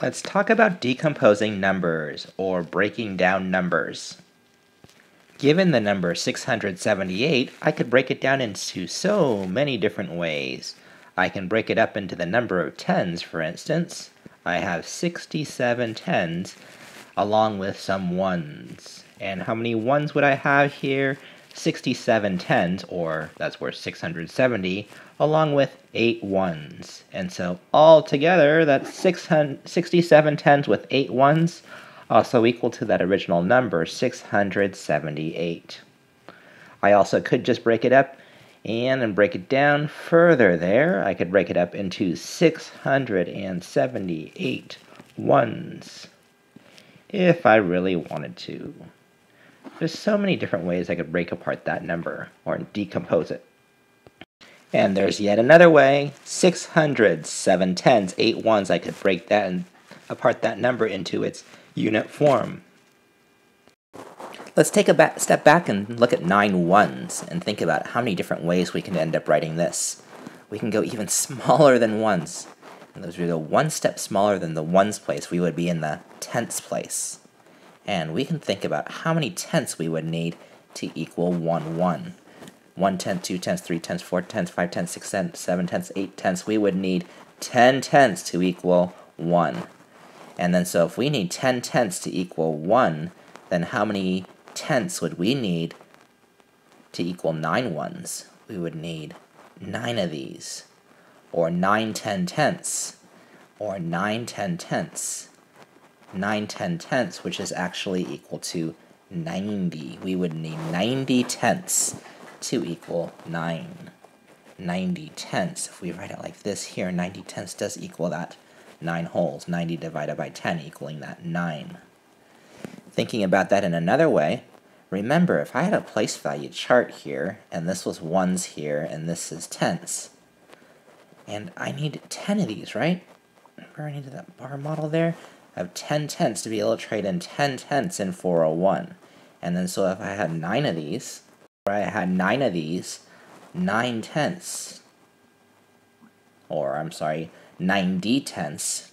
Let's talk about decomposing numbers or breaking down numbers. Given the number 678, I could break it down into so many different ways. I can break it up into the number of tens, for instance. I have 67 tens along with some ones. And how many ones would I have here? 67 tens, or that's worth 670, along with 8 ones. And so all together, that's 67 tens with 8 ones, also equal to that original number, 678. I also could just break it up and, and break it down further there. I could break it up into 678 ones if I really wanted to. There's so many different ways I could break apart that number or decompose it. And there's yet another way, 600, 7 tens, 8 ones, I could break that and apart that number into its unit form. Let's take a ba step back and look at 9 ones and think about how many different ways we can end up writing this. We can go even smaller than ones. And as we go one step smaller than the ones place, we would be in the tenths place. And we can think about how many tenths we would need to equal 1 1. 1 tenth, 2 tenths, 3 tenths, 4 tenths, 5 tenths, 6 tenths, 7 tenths, 8 tenths. We would need 10 tenths to equal 1. And then so if we need 10 tenths to equal 1, then how many tenths would we need to equal 9 ones? We would need 9 of these, or 9 10 tenths, or 9 10 tenths. 9 10 tenths, which is actually equal to 90. We would need 90 tenths to equal 9. 90 tenths, if we write it like this here, 90 tenths does equal that 9 wholes. 90 divided by 10 equaling that 9. Thinking about that in another way, remember if I had a place value chart here, and this was ones here, and this is tenths, and I need 10 of these, right? Remember I needed that bar model there? Have 10 tenths to be able to trade in 10 tenths in 401. And then so if I had 9 of these, or I had 9 of these, 9 tenths, or I'm sorry, 90 tenths,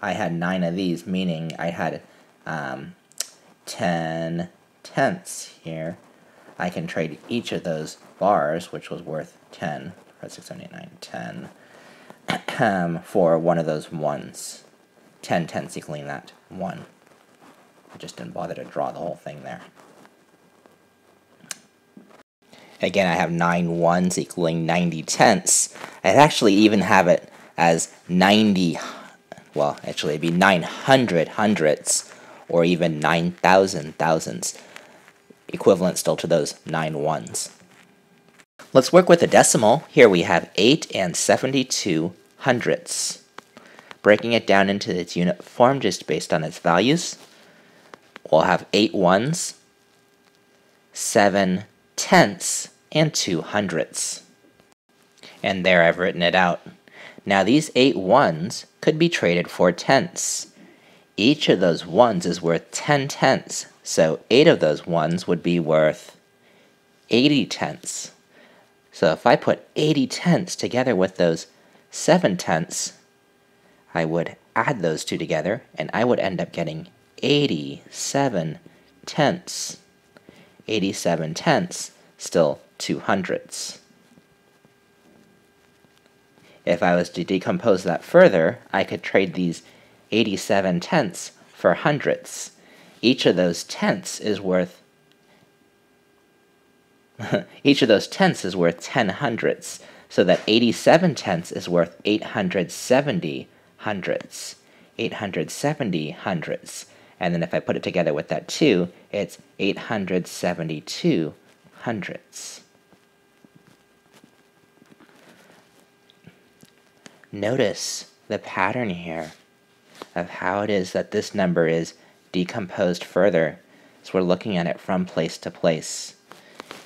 I had 9 of these, meaning I had um, 10 tenths here. I can trade each of those bars, which was worth 10, 6, 7, 8, 9, 10, for one of those ones. 10 tenths equaling that 1. I just didn't bother to draw the whole thing there. Again, I have 9 ones equaling 90 tenths. I'd actually even have it as 90, well, actually it'd be 900 hundredths, or even 9,000 thousandths, equivalent still to those 9 ones. Let's work with a decimal. Here we have 8 and 72 hundredths. Breaking it down into its unit form just based on its values, we'll have 8 ones, 7 tenths, and 2 hundredths. And there I've written it out. Now these 8 ones could be traded for tenths. Each of those ones is worth 10 tenths, so 8 of those ones would be worth 80 tenths. So if I put 80 tenths together with those 7 tenths, I would add those two together, and I would end up getting 87 tenths. 87 tenths, still two hundredths. If I was to decompose that further, I could trade these 87 tenths for hundredths. Each of those tenths is worth each of those tenths is worth 10 hundredths, so that 87 tenths is worth 870 hundredths. 870 hundredths. And then if I put it together with that 2, it's 872 hundredths. Notice the pattern here of how it is that this number is decomposed further as we're looking at it from place to place.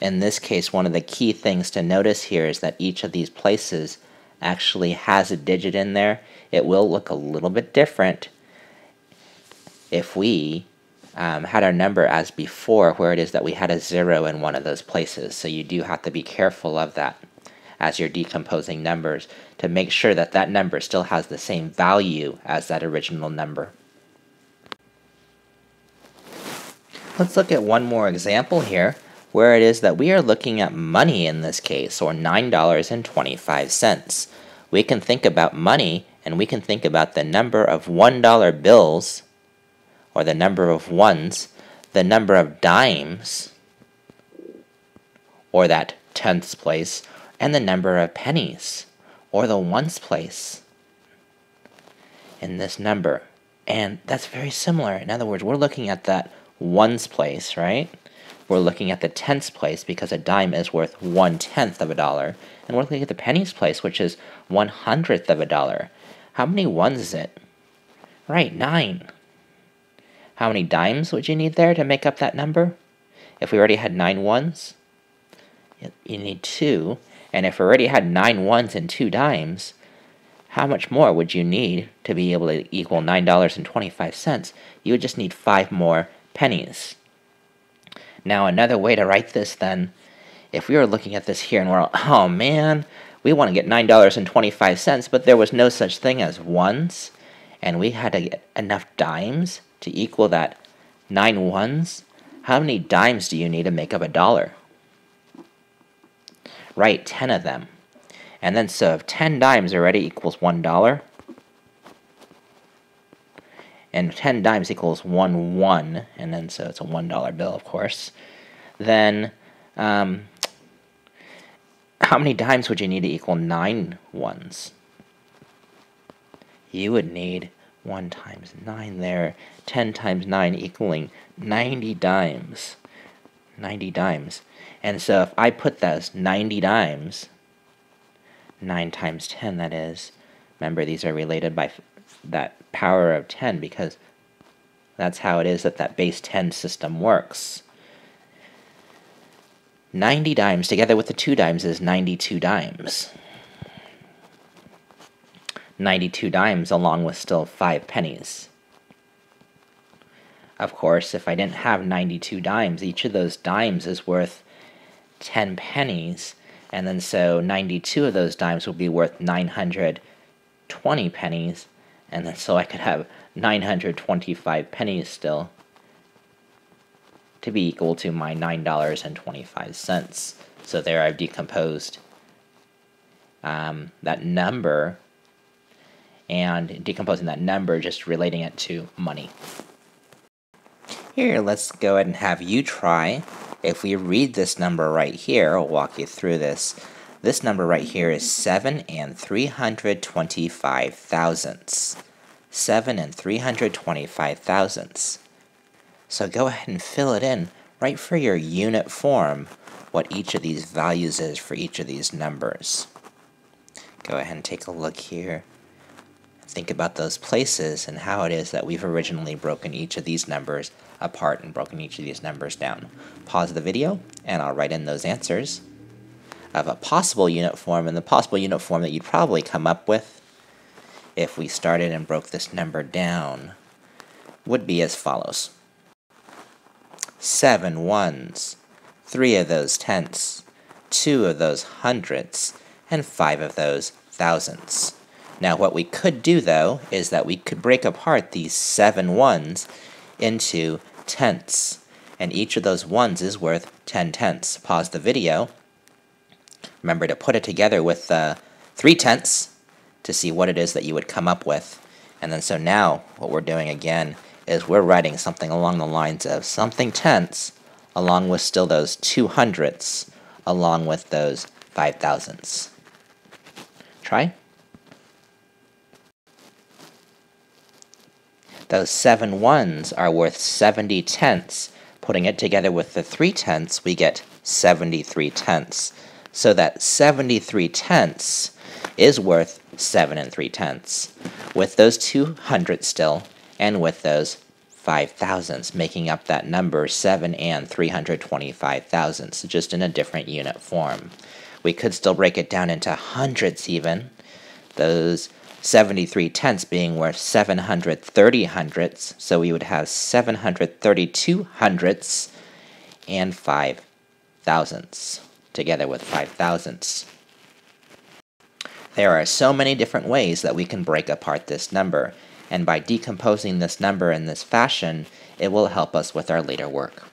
In this case, one of the key things to notice here is that each of these places actually has a digit in there. It will look a little bit different if we um, had our number as before, where it is that we had a zero in one of those places. So you do have to be careful of that. as you're decomposing numbers to make sure that that number still has the same value as that original number. Let's look at one more example here where it is that we are looking at money in this case, or $9.25. We can think about money and we can think about the number of $1 bills, or the number of ones, the number of dimes, or that tenths place, and the number of pennies, or the ones place in this number. And that's very similar. In other words, we're looking at that ones place, right? We're looking at the tenths place because a dime is worth one tenth of a dollar. And we're looking at the pennies place, which is one hundredth of a dollar. How many ones is it? Right, nine. How many dimes would you need there to make up that number? If we already had nine ones, you need two. And if we already had nine ones and two dimes, how much more would you need to be able to equal $9.25? You would just need five more pennies. Now, another way to write this then, if we were looking at this here and we're, oh man, we want to get $9.25, but there was no such thing as ones, and we had to get enough dimes to equal that nine ones, how many dimes do you need to make up a dollar? Right, 10 of them. And then so if 10 dimes already equals $1, and 10 dimes equals 1 1, and then so it's a $1 bill, of course, then um, how many dimes would you need to equal 9 ones? You would need 1 times 9 there, 10 times 9 equaling 90 dimes. 90 dimes. And so if I put those 90 dimes, 9 times 10 that is, remember these are related by that power of 10 because that's how it is that that base 10 system works. 90 dimes together with the 2 dimes is 92 dimes. 92 dimes along with still 5 pennies. Of course, if I didn't have 92 dimes, each of those dimes is worth 10 pennies, and then so 92 of those dimes will be worth 920 pennies, and then so I could have 925 pennies still to be equal to my $9.25. So there I've decomposed um, that number and decomposing that number, just relating it to money. Here, let's go ahead and have you try. If we read this number right here, I'll walk you through this. This number right here is 7 and 325 thousandths. 7 and 325 thousandths. So go ahead and fill it in right for your unit form what each of these values is for each of these numbers. Go ahead and take a look here. Think about those places and how it is that we've originally broken each of these numbers apart and broken each of these numbers down. Pause the video and I'll write in those answers of a possible unit form, and the possible unit form that you'd probably come up with if we started and broke this number down would be as follows. Seven ones, three of those tenths, two of those hundredths, and five of those thousandths. Now what we could do though is that we could break apart these seven ones into tenths, and each of those ones is worth 10 tenths. Pause the video Remember to put it together with uh, 3 tenths to see what it is that you would come up with. And then so now what we're doing again is we're writing something along the lines of something tenths along with still those two hundredths along with those five thousandths. Try. Those seven ones are worth 70 tenths. Putting it together with the three tenths, we get 73 tenths. So that 73 tenths is worth 7 and 3 tenths, with those two hundredths still, and with those 5 thousandths, making up that number 7 and 325 thousandths, just in a different unit form. We could still break it down into hundredths even, those 73 tenths being worth 730 hundredths, so we would have 732 hundredths and 5 thousandths together with five thousandths. There are so many different ways that we can break apart this number, and by decomposing this number in this fashion, it will help us with our later work.